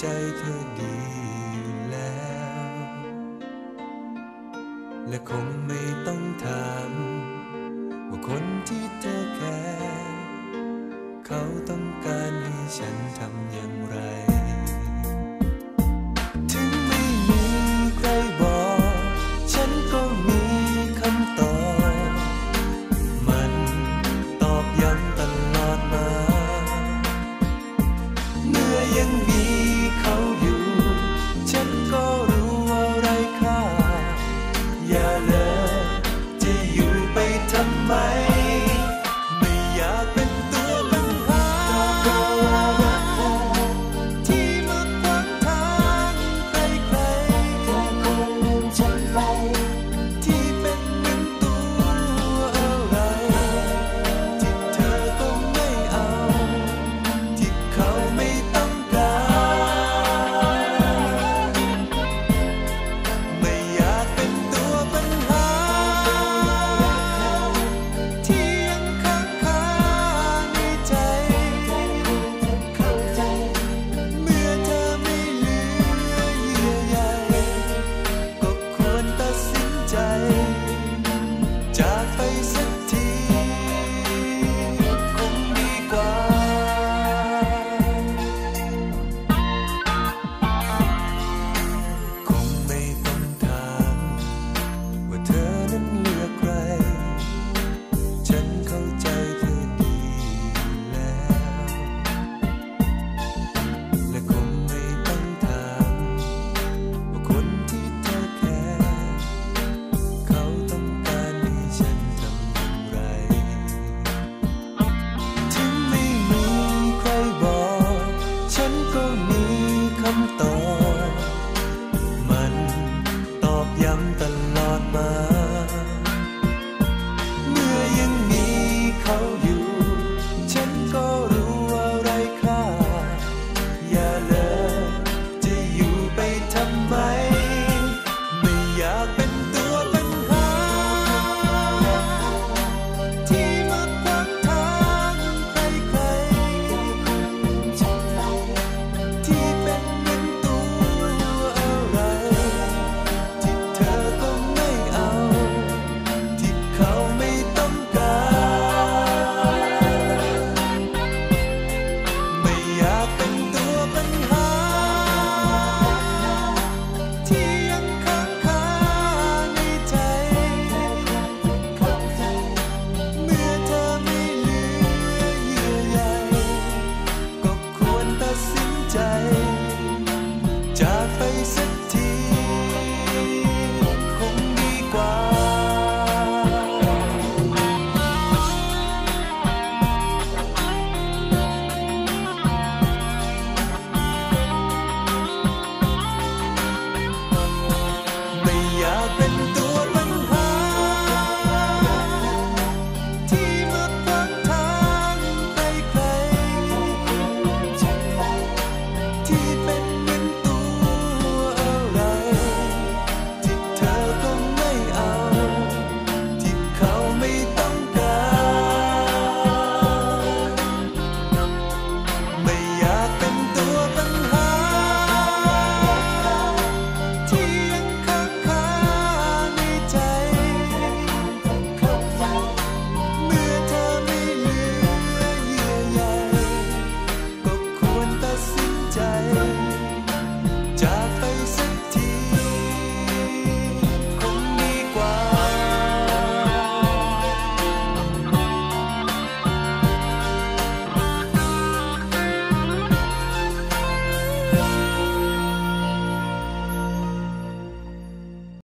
ใจเธอดีอยู่แล้ว และคงไม่ต้องถาม ว่าคนที่